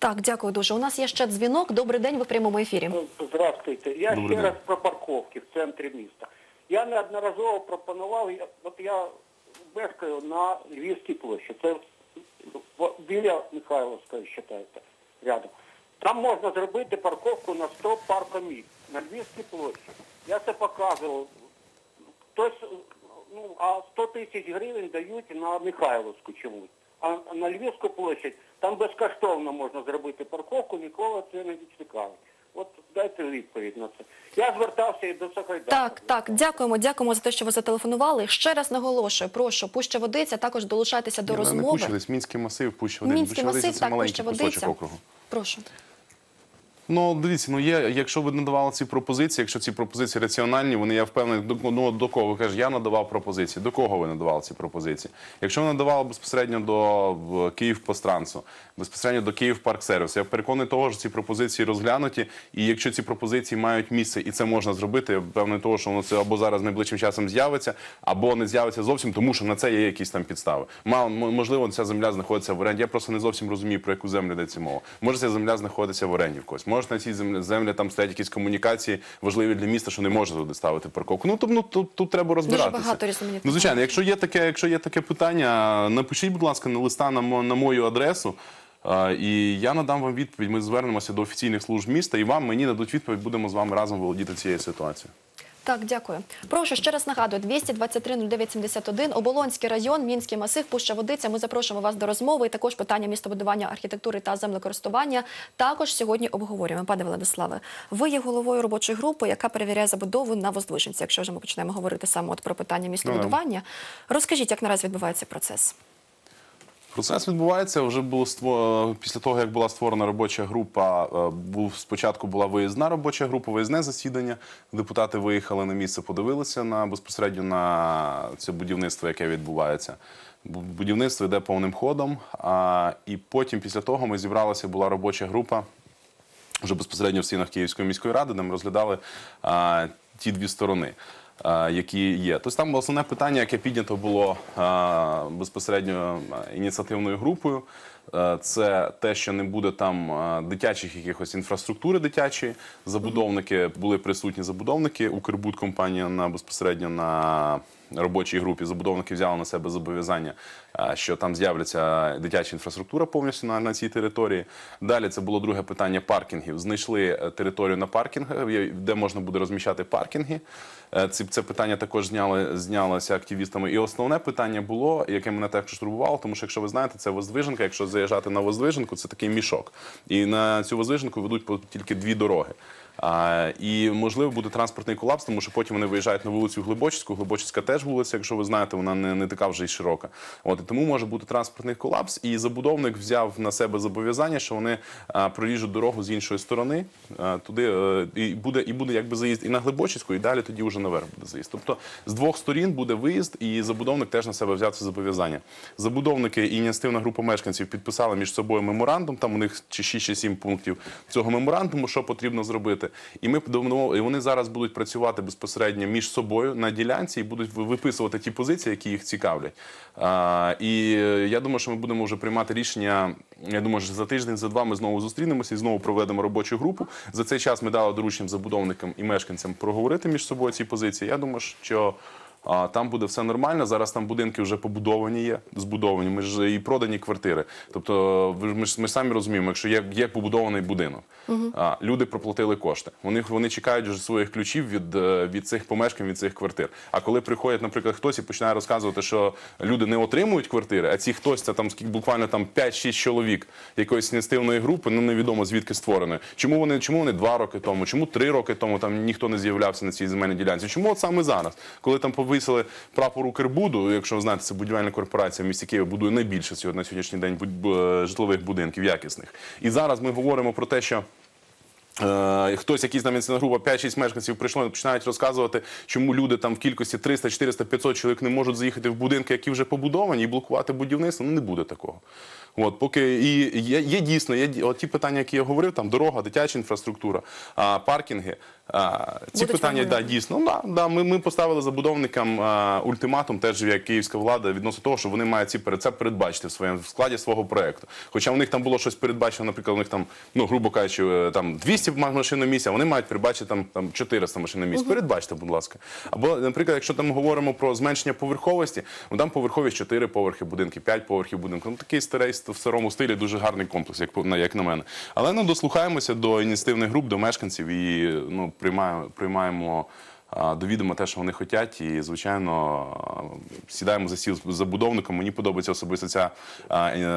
Так, дякую дуже. У нас є ще дзвінок. Добрий день, ви в прямому ефірі. Ну, Здравствуйте. Я Добрий ще день. раз про парковки в центрі міста. Я неодноразово пропонував, я- от я мешкаю на Львівській площі. Це в- біля Михайловської, вважаєте, рядом. Там можна зробити парковку на 100 паркомісць на Львівській площі. Я це показував. Хтось, ну, а 100 тисяч гривень дають на Михайловську чомусь. А на Львівську площадь там безкоштовно можна зробити парковку, ніколи це не цікавить. От дайте відповідь на це. Я звертався і до Сагайдaka. Так, так, дякуємо, дякуємо за те, що ви зателефонували. Ще раз наголошую, прошу, Пуща Водиця, також долучайтеся до Ні, Не розмови. пуща, Мінський масив, пуща води. Мінський Пуща Водиця масив, це так, маленький Пуща кусочок Водиця. округу. Прошу. Ну, дивіться, ну є, якщо ви надавали ці пропозиції, якщо ці пропозиції раціональні, вони я впевнений, до, ну, до кого ви кажете, я надавав пропозиції. До кого ви надавали ці пропозиції? Якщо ви надавали безпосередньо до в, Київпострансу, безпосередньо до Київпарксервісу, я переконаний того, що ці пропозиції розглянуті, і якщо ці пропозиції мають місце і це можна зробити, я впевнений того, що воно це або зараз найближчим часом з'явиться, або не з'явиться зовсім, тому що на це є якісь там підстави. Мало можливо, ця земля знаходиться в оренді. Я просто не зовсім розумію, про яку землю йдеться мова. Може, ця земля знаходиться в оренді в когось. Може, на цій землі, землі там стоять якісь комунікації важливі для міста, що не може туди ставити парковку. Ну тому тут, тут треба розбиратися. багато різноманітних Ну, звичайно, якщо є таке, якщо є таке питання, напишіть, будь ласка, на листа на, мо- на мою адресу. а, І я надам вам відповідь. Ми звернемося до офіційних служб міста, і вам мені дадуть відповідь. Будемо з вами разом володіти цією ситуацією. Так, дякую. Прошу ще раз нагадую: 223 0971, Оболонський район, Мінський масив, Пуща Водиця. Ми запрошуємо вас до розмови. І також питання містобудування, архітектури та землекористування також сьогодні обговорюємо. Пане Владиславе, ви є головою робочої групи, яка перевіряє забудову на Воздвиженці. Якщо вже ми почнемо говорити саме от про питання містобудування, розкажіть, як наразі відбувається процес? Процес відбувається. Вже було ство... після того, як була створена робоча група. е, Був спочатку була виїзна робоча група, виїзне засідання. Депутати виїхали на місце, подивилися на безпосередньо на це будівництво, яке відбувається. Будівництво йде повним ходом. А, і потім, після того, ми зібралася, була робоча група вже безпосередньо в стінах Київської міської ради, де ми розглядали а, ті дві сторони. А, Які є, тобто там основне питання, яке піднято було безпосередньо ініціативною групою, це те, що не буде там дитячих якихось інфраструктури дитячої. Забудовники були присутні забудовники. Укрбуд компанія на безпосередньо на робочій групі забудовники взяли на себе зобов'язання, що там з'являться дитяча інфраструктура повністю на, на цій території. Далі це було друге питання паркінгів. Знайшли е, територію на паркінг, є- де можна буде розміщати паркінги. Е, Це, це питання також зняли, знялося активістами. І основне питання було, яке мене також турбувало, тому що якщо ви знаєте, це Воздвиженка. Якщо заїжджати на Воздвиженку, це такий мішок. І на цю Воздвиженку ведуть тільки дві дороги. А, і можливо буде транспортний колапс, тому що потім вони виїжджають на вулицю Глибочицьку. Глибочицька теж вулиця, якщо ви знаєте, вона не, не така вже й широка. От і тому може бути транспортний колапс. І забудовник взяв на себе зобов'язання, що вони а, проріжуть дорогу з іншої сторони. А, туди е, і буде і буде якби заїзд і на Глибочицьку, і далі тоді вже наверх буде заїзд. Тобто з двох сторін буде виїзд, і забудовник теж на себе взяв це зобов'язання. Забудовники і ініціативна група мешканців підписали між собою меморандум. Там у них чи 6 чи 7 пунктів цього меморандуму, що потрібно зробити. І ми і вони зараз будуть працювати безпосередньо між собою на ділянці і будуть виписувати ті позиції, які їх цікавлять. А, і е, я думаю, що ми будемо вже приймати рішення. Я думаю, що за тиждень, за два ми знову зустрінемося і знову проведемо робочу групу. За цей час ми дали доручним забудовникам і мешканцям проговорити між собою ці позиції. Я думаю, що. А там буде все нормально. Зараз там будинки вже побудовані є, збудовані. Ми ж і продані квартири. Тобто, ми ж ми самі розуміємо, якщо є, є побудований будинок, а, люди проплатили кошти. Вони вони чекають вже своїх ключів від, е, від цих помешкань, від цих квартир. А коли приходять, наприклад, хтось і починає розказувати, що люди не отримують квартири, а ці хтось це там буквально там 5-6 чоловік якоїсь ініціативної групи, ну невідомо звідки створеної. Чому вони чому вони два роки тому, чому три роки тому там ніхто не з'являвся на цій земельній ділянці? Чому от саме зараз, коли там повисили прапор Укрбуду, якщо ви знаєте, це будівельна корпорація в місті Києва будує найбільше сьогодні на сьогоднішній день е, житлових будинків якісних. І зараз ми говоримо про те, що. Е, Хтось, якісь там ініціативна група, 5-6 мешканців прийшло і починають розказувати, чому люди там в кількості 300, 400, 500 чоловік не можуть заїхати в будинки, які вже побудовані, і блокувати будівництво. Ну не буде такого. От поки і є, є дійсно є от ті питання, які я говорив, там дорога, дитяча інфраструктура, а, паркінги. А, ці Будуть питання да, дійсно. Ну, да, да, ми, ми поставили забудовникам а, ультиматум, теж як київська влада, відносно того, що вони мають ці це передбачити в своєму в складі свого проекту. Хоча у них там було щось передбачено, наприклад, у них там, ну грубо кажучи, е, там 200 машин на місць, вони мають передбачити там, там 400 машин на місць. Передбачте, будь ласка. Або, наприклад, якщо там ми говоримо про зменшення поверховості, ну там поверховість 4 поверхи будинки, 5 поверхів будинку. Ну такий старий в старому стилі дуже гарний комплекс, як на як на мене. Але ну дослухаємося до ініціативних груп, до мешканців і ну приймаємо приймаємо. а, те, що вони хочуть, і звичайно сідаємо за стіл з забудовником. Мені подобається особисто ця,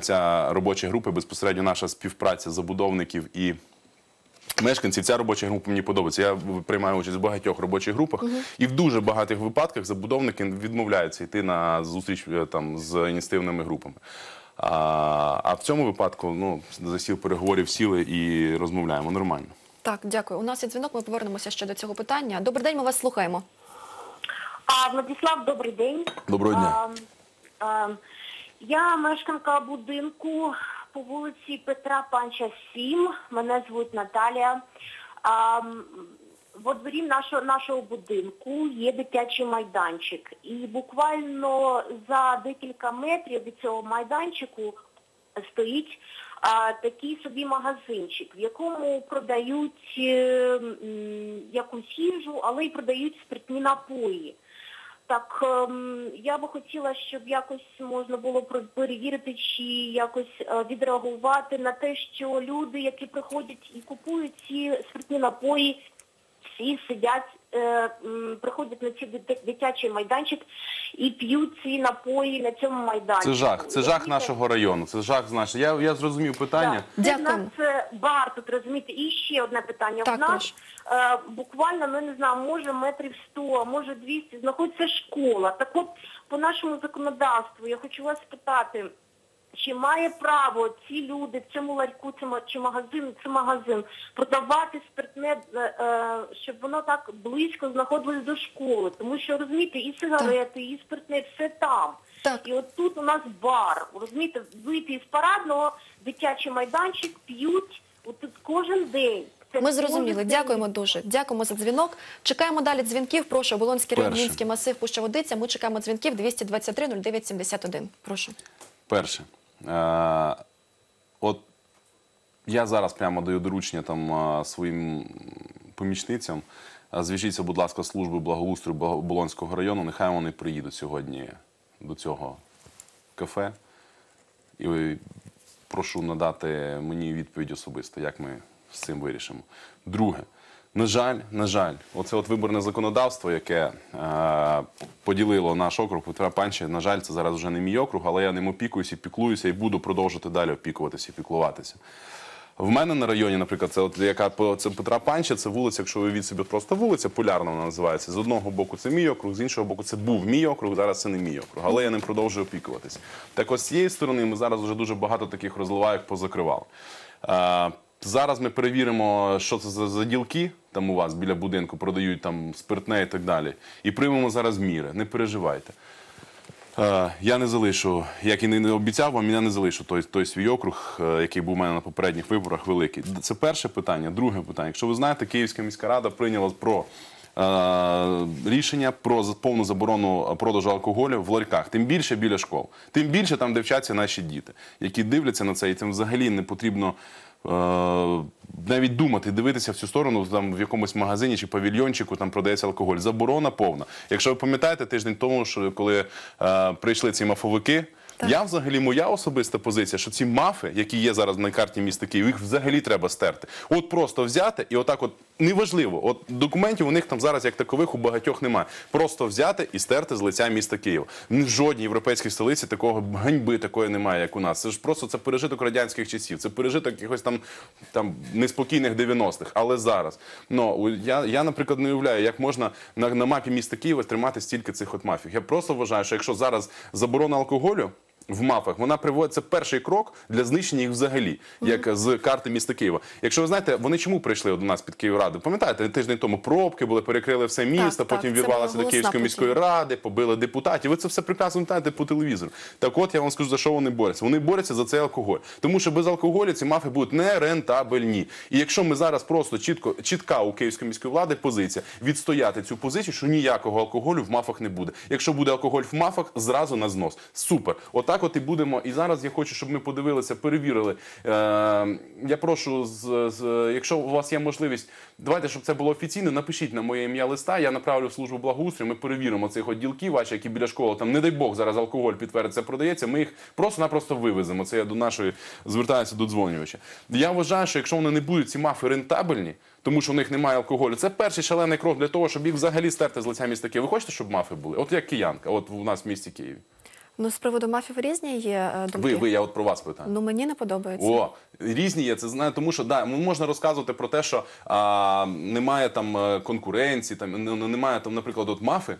ця робоча група, безпосередньо наша співпраця забудовників і мешканців. Ця робоча група мені подобається. Я приймаю участь в багатьох робочих групах, і в дуже багатих випадках забудовники відмовляються йти на зустріч е, там з ініціативними групами. А, а в цьому випадку ну за стіл переговорів сіли і розмовляємо нормально. Так, дякую. У нас є дзвінок. Ми повернемося ще до цього питання. Добрий день, ми вас слухаємо. А, Владислав, добрий день. Доброго дня. А, а, я мешканка будинку по вулиці Петра Панча 7. Мене звуть Наталія. А, во дворі нашого, нашого будинку є дитячий майданчик. І буквально за декілька метрів від цього майданчику стоїть а, такий собі магазинчик, в якому продають е, м, якусь їжу, але й продають спиртні напої. Так, ем, я би хотіла, щоб якось можна було перевірити чи якось е, відреагувати на те, що люди, які приходять і купують ці спиртні напої, всі сидять, е, приходять на цей дитячий майданчик і п'ють ці напої на цьому майданчику. Це жах. Це жах нашого району. Це жах значить. Я, я зрозумів питання. Так. Це в нас е, бар тут, розумієте. І ще одне питання. Так, в нас е, буквально, ну не знаю, може метрів 100, може 200, знаходиться школа. Так от, по нашому законодавству, я хочу вас спитати, чи має право ці люди в цьому ларьку чи магазин, це магазин, продавати спиртне, е, е, щоб воно так близько знаходилось до школи? Тому що, розумієте, і сигарети, і спиртне, все там. Так. І от тут у нас бар, розумієте, вийти із парадного, дитячий майданчик, п'ють, от тут кожен день. Ми зрозуміли. Дякуємо дуже. Дякуємо за дзвінок. Чекаємо далі дзвінків. Прошу, Оболонський район, Мінський масив, Пуща Водиця. Ми чекаємо дзвінків 223 09 71. Прошу. Перше, от я зараз прямо даю доручення там е, своїм помічницям. Е, Зв'яжіться, будь ласка, служби благоустрою Болонського району. Нехай вони приїдуть сьогодні до цього кафе. І прошу надати мені відповідь особисто, як ми з цим вирішимо. Друге, на жаль, на жаль, оце от виборне законодавство, яке е, поділило наш округ Петра Панча, на жаль, це зараз вже не мій округ, але я ним опікуюся, піклуюся і буду продовжувати далі опікуватися і піклуватися. В мене на районі, наприклад, це от яка це Петра Панча, це вулиця, якщо ви від собі просто вулиця, полярна вона називається. З одного боку це мій округ, з іншого боку, це був мій округ, зараз це не мій округ. Але я ним продовжую опікуватися. Так ось з цієї сторони ми зараз вже дуже багато таких розливайок позакривали. Е, Зараз ми перевіримо, що це за, за ділки там у вас біля будинку, продають там спиртне і так далі. І приймемо зараз міри. Не переживайте. Е, Я не залишу, як і не обіцяв вам, я не залишу той, той свій округ, е, який був у мене на попередніх виборах, великий. Це перше питання. Друге питання. Якщо ви знаєте, Київська міська рада прийняла про е, рішення про повну заборону продажу алкоголю в ларьках, тим більше біля школ, тим більше там, де вчаться наші діти, які дивляться на це, і цим взагалі не потрібно. Е, Навіть думати, дивитися в цю сторону, там в якомусь магазині чи павільйончику там продається алкоголь. Заборона повна. Якщо ви пам'ятаєте, тиждень тому, що коли е, прийшли ці мафовики, я взагалі моя особиста позиція, що ці мафи, які є зараз на карті міста Київ, їх взагалі треба стерти. От просто взяти і отак, от неважливо, от документів у них там зараз як такових у багатьох немає. Просто взяти і стерти з лиця міста. Ні В жодній європейській столиці такого ганьби такої немає, як у нас. Це ж просто це пережиток радянських часів, це пережиток якихось там там неспокійних 90-х. Але зараз ну я, я, наприклад, не уявляю, як можна на, на мапі міста Києва тримати стільки цих от мафів. Я просто вважаю, що якщо зараз заборона алкоголю. В мафах, вона приводить це перший крок для знищення їх взагалі, як з карти міста Києва. Якщо ви знаєте, вони чому прийшли до нас під Київраду? Пам'ятаєте, тиждень тому пробки були, перекрили все місто, Так, так, потім це вірвалися до Київської міської ради, побили депутатів. Ви це все прекрасно знаєте по телевізору. Так от я вам скажу, за що вони борються. Вони борються за цей алкоголь. Тому що без алкоголю ці мафи будуть нерентабельні. І якщо ми зараз просто чітко чітка у київської міської влади позиція відстояти цю позицію, що ніякого алкоголю в мафах не буде. Якщо буде алкоголь в мафах, зразу на знос. Супер. Отак, от і будемо. І зараз я хочу, щоб ми подивилися, перевірили. Е, я прошу, з, з, якщо у вас є можливість, давайте, щоб це було офіційно. Напишіть на моє ім'я листа. Я направлю в службу благоустрою. Ми перевіримо цих ділків ваші, які біля школи. Там, не дай Бог, зараз алкоголь підтвердиться, продається. Ми їх просто-напросто вивеземо. Це я до нашої звертаюся до дзвонювача. Я вважаю, що якщо вони не будуть ці мафи рентабельні, тому що в них немає алкоголю, це перший шалений крок для того, щоб їх взагалі стерти з лиця міста Києва. Ви хочете, щоб мафи були? От як киянка, от у нас в місті Києві. Ну, з приводу мафів різні є е, думки. Ви, ви, я от про вас питаю. Ну, мені не подобається. О, різні є. Це знаю, тому що да, можна розказувати про те, що а, немає там е, конкуренції, там не- не- немає там, наприклад, от мафи.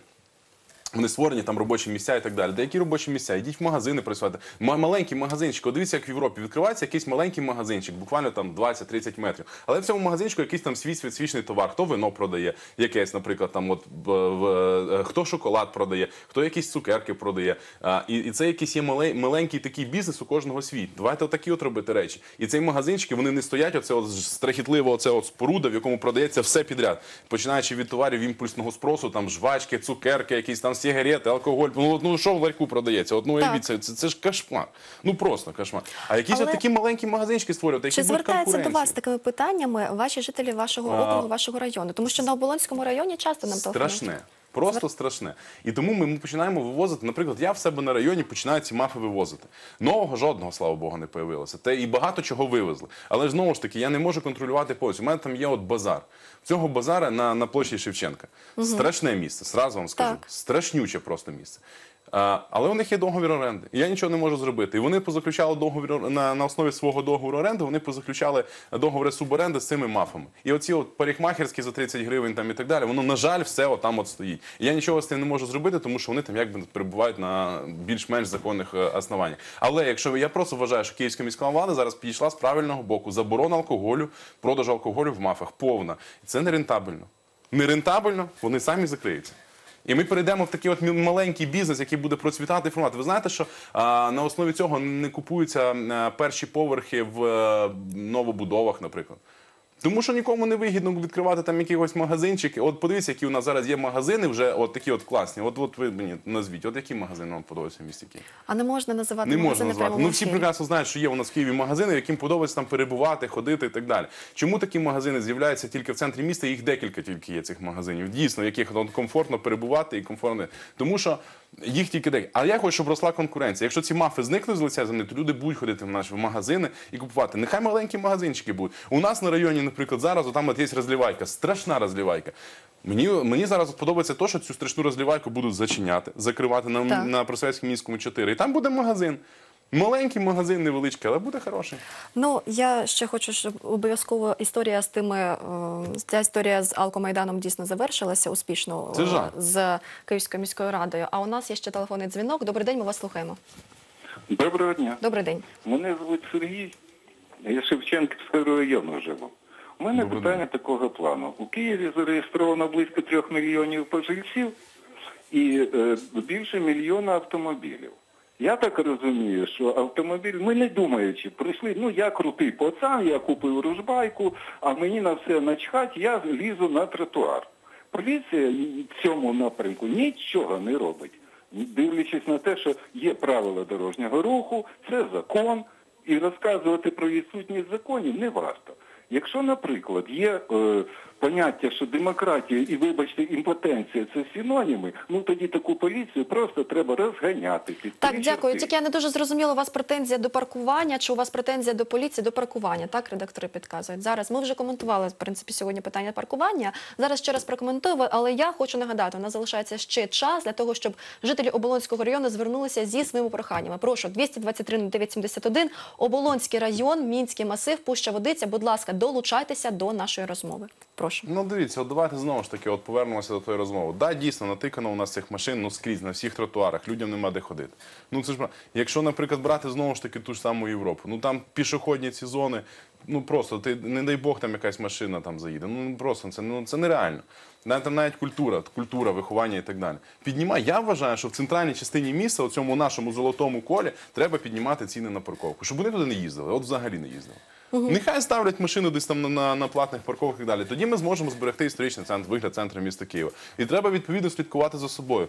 Вони створені там робочі місця і так далі. Деякі робочі місця, йдіть в магазини працювати. Ма- Маленький магазинчик. От дивіться, як в Європі відкривається якийсь маленький магазинчик, буквально там 20-30 метрів. Але в цьому магазинчику якийсь там свій специфічний товар. Хто вино продає, якесь, наприклад, там от в, е, хто шоколад продає, хто якісь цукерки продає. А, і, і це якийсь є мале- маленький такий бізнес у кожного світ. Давайте отакі от робити речі. І цей магазинчики вони не стоять. Оце от страхітливо, оце от споруда, в якому продається все підряд, починаючи від товарів імпульсного спросу, там жвачки, цукерки, якісь там сигарети, алкоголь. Ну, ну що в ларьку продається? От, ну, Так. це, це, це ж кошмар. Ну просто кошмар. А якісь Але- от такі маленькі магазинчики створювати, які Чи будуть звертаються до вас з такими питаннями ваші жителі вашого А. округу, вашого району? Тому що на Оболонському районі часто нам телефонують. Страшне. Просто страшне. І тому ми, починаємо вивозити. Наприклад, я в себе на районі починаю ці мафи вивозити. Нового жодного, слава Богу, не появилося. Те і багато чого вивезли. Але знову ж таки, я не можу контролювати повністю. У мене там є от базар. Цього базара на, на площі Шевченка. Страшне місце, сразу вам скажу. Так. Страшнюче просто місце. Але у них є договір оренди. І я нічого не можу зробити. І вони позаключали договір на, на основі свого договору оренди, вони позаключали договори суборенди з цими мафами. І оці от парикмахерські за 30 гривень там і так далі, воно, на жаль, все отам от стоїть. І я нічого з цим не можу зробити, тому що вони там якби перебувають на більш-менш законних е, основаннях. Але якщо я просто вважаю, що київська міська влада зараз підійшла з правильного боку. Заборона алкоголю, продажу алкоголю в мафах повна. Це нерентабельно. Нерентабельно, вони самі закриються. І ми перейдемо в такий от маленький бізнес, який буде процвітати формат. Ви знаєте, що а, на основі цього не купуються а, перші поверхи в а, новобудовах, наприклад. Тому що нікому не вигідно відкривати там якихось магазинчики. От подивіться, які у нас зараз є магазини, вже от такі от класні. От, от ви мені назвіть, от які магазини вам подобаються в місті Києві? А не можна називати Не можна прямо Ну всі прекрасно знають, що є у нас в Києві магазини, яким подобається там перебувати, ходити і так далі. Чому такі магазини з'являються тільки в центрі міста? Їх декілька тільки є цих магазинів. Дійсно, в яких комфортно перебувати і комфортно. Тому що їх тільки декілька. Але я хочу, щоб росла конкуренція. Якщо ці мафи зникнуть з лиця землі, то люди будуть ходити в наші магазини і купувати. Нехай маленькі магазинчики будуть. У нас на районі, наприклад, зараз там от є розлівайка, страшна розлівайка. Мені, мені зараз подобається те, що цю страшну розлівайку будуть зачиняти, закривати на, на Просвятському міському 4. І там буде магазин. Маленький магазин, невеличкий, але буде хороший. Ну я ще хочу, щоб обов'язково історія з тими е, ця історія з Алкомайданом дійсно завершилася успішно Це е, з Київською міською радою. А у нас є ще телефонний дзвінок. Добрий день, ми вас слухаємо. Доброго дня. Добрий день. Мене звуть Сергій. Я Шевченківського району живу. У мене Добрий питання такого плану. У Києві зареєстровано близько трьох мільйонів пожильців і е, більше мільйона автомобілів. Я так розумію, що автомобіль, ми не думаючи, прийшли, ну я крутий пацан, я купив ружбайку, а мені на все начхать, я лізу на тротуар. Поліція в цьому напрямку нічого не робить. Дивлячись на те, що є правила дорожнього руху, це закон, і розказувати про відсутність законів не варто. Якщо, наприклад, є е, поняття, що демократія і, вибачте, імпотенція це синоніми, ну тоді таку поліцію просто треба розганяти. Так, дякую. Тільки я не дуже зрозуміла, у вас претензія до паркування, чи у вас претензія до поліції до паркування? Так, редактори підказують. Зараз ми вже коментували в принципі сьогодні питання паркування. Зараз ще раз прокоментую, але я хочу нагадати, у нас залишається ще час для того, щоб жителі Оболонського району звернулися зі своїми проханнями. Прошу 223 971, Оболонський район, Мінський масив, Пуща Водиця. Будь ласка, долучайтеся до нашої розмови. Прошу. Ну дивіться, от давайте знову ж таки, от повернемося до тої розмови. Да, дійсно, натикано у нас цих машин ну скрізь на всіх тротуарах, людям нема де ходити. Ну це ж якщо, наприклад, брати знову ж таки ту ж саму Європу, ну там пішохідні ці зони, ну просто ти не дай Бог там якась машина там заїде. Ну просто це ну це нереально. Навіть навіть культура, культура, виховання і так далі. Піднімай. Я вважаю, що в центральній частині міста, у цьому нашому золотому колі, треба піднімати ціни на парковку, щоб вони туди не їздили, от взагалі не їздили. Нехай ставлять машину десь там на, на, на платних парковках і далі. Тоді ми зможемо зберегти історичний центр, вигляд центру міста Києва. І треба відповідно слідкувати за собою.